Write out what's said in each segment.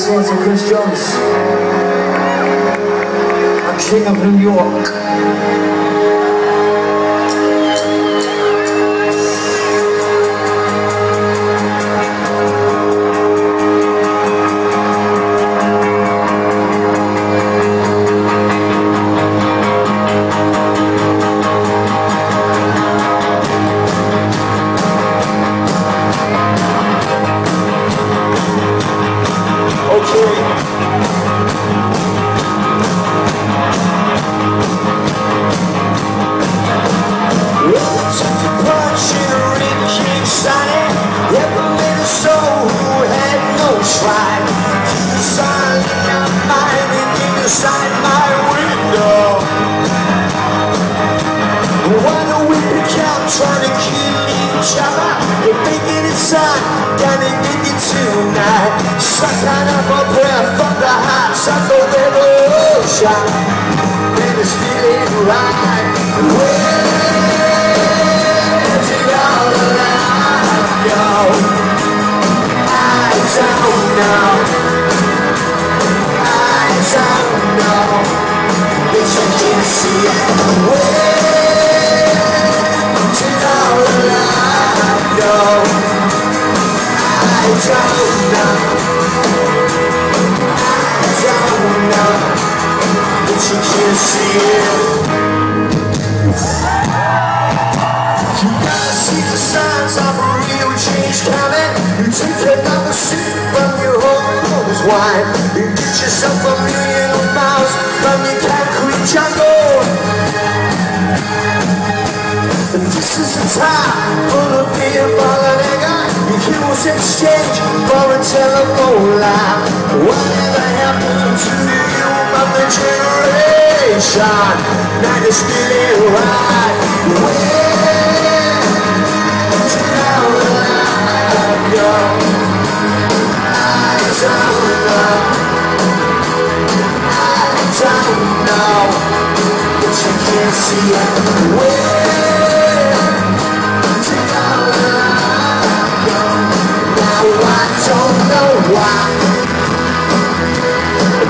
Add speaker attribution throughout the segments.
Speaker 1: This one's for Chris Jones. A king of New York.
Speaker 2: Why don't we pick out trying to kill each other We're making it sound, gonna get you tonight. Sucking up a breath. From the hearts of the revolution. And it's feeling right. Where did all the light go? I don't know. See it. You gotta see the signs of a this is a time full of Heroes exchange for a telephone line. Whatever happened to the human the generation? Now you're still right. Know I don't know. But you can't see it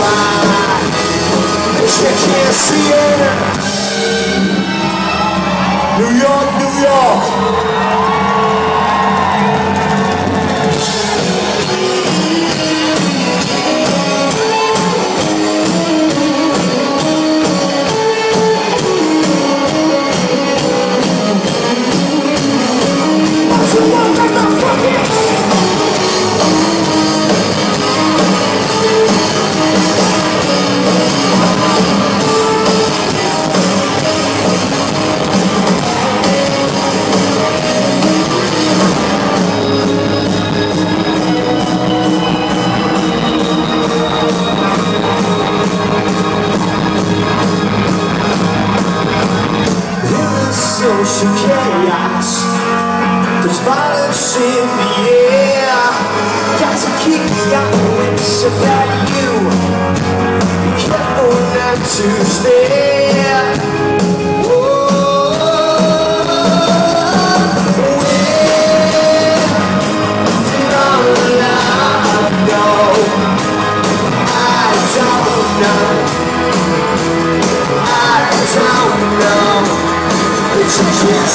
Speaker 2: why. But can't see it. New York, New York. Chaos. There's violence in the air. Got to keep your wits about you. Be careful not to stare